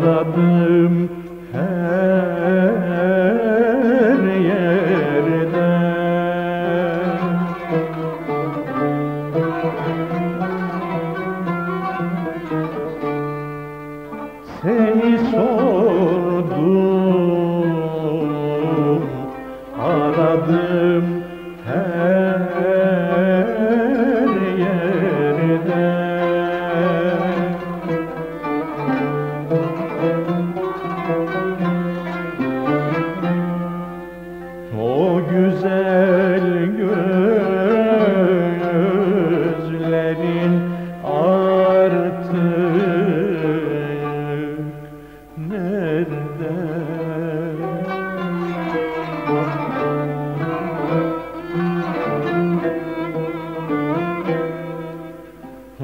The.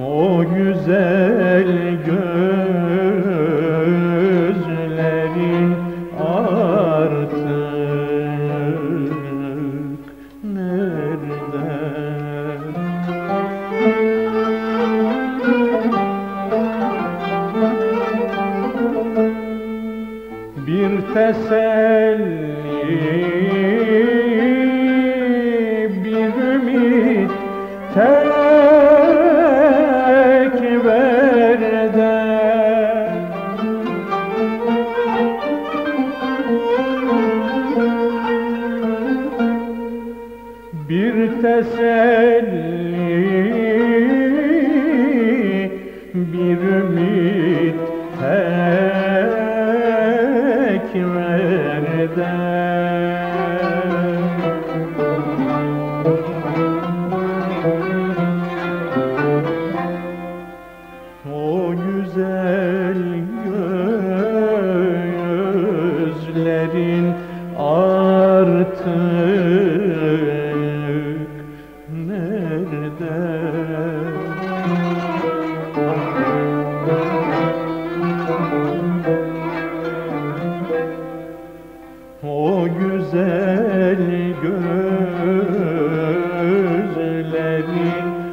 O güzel gözlerin artık nerede? Bir teselli, teselli bir ümit ekmeden O güzel gözlerin artık O güzel gözlerin